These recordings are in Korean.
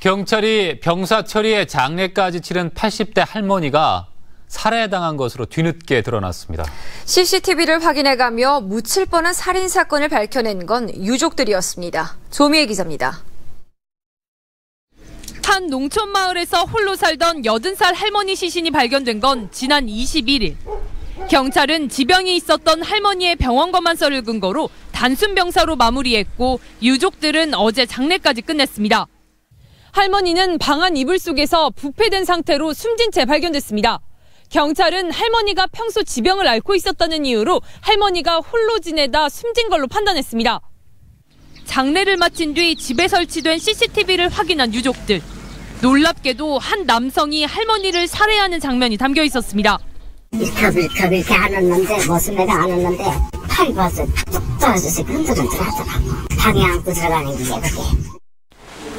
경찰이 병사 처리에 장례까지 치른 80대 할머니가 살해당한 것으로 뒤늦게 드러났습니다. CCTV를 확인해가며 묻힐 뻔한 살인 사건을 밝혀낸 건 유족들이었습니다. 조미애 기자입니다. 한 농촌 마을에서 홀로 살던 80살 할머니 시신이 발견된 건 지난 21일. 경찰은 지병이 있었던 할머니의 병원 검안서를 근거로 단순 병사로 마무리했고 유족들은 어제 장례까지 끝냈습니다. 할머니는 방 안 이불 속에서 부패된 상태로 숨진 채 발견됐습니다. 경찰은 할머니가 평소 지병을 앓고 있었다는 이유로 할머니가 홀로 지내다 숨진 걸로 판단했습니다. 장례를 마친 뒤 집에 설치된 CCTV를 확인한 유족들. 놀랍게도 한 남성이 할머니를 살해하는 장면이 담겨 있었습니다. 일컵일컵 이렇게 안았는데 모습에도 안았는데 팔이 벌써 툭툭 떨어져서 흔들흔들 하더라고 방에 안고 들어가는 게 그게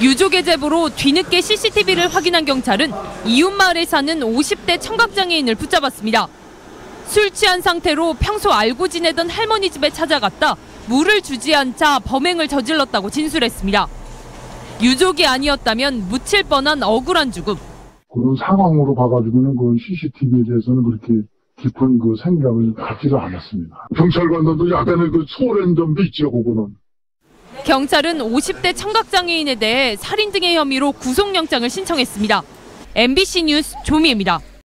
유족의 제보로 뒤늦게 CCTV를 확인한 경찰은 이웃 마을에 사는 50대 청각장애인을 붙잡았습니다. 술 취한 상태로 평소 알고 지내던 할머니 집에 찾아갔다 물을 주지 않자 범행을 저질렀다고 진술했습니다. 유족이 아니었다면 묻힐 뻔한 억울한 죽음. 그런 상황으로 봐가지고는 그 CCTV에 대해서는 그렇게 깊은 그 생각을 갖지도 않았습니다. 경찰관들도 약간의 그 소홀한 점도 있죠, 그거는. 경찰은 50대 청각 장애인에 대해 살인 등의 혐의로 구속영장을 신청했습니다. MBC 뉴스 조미입니다.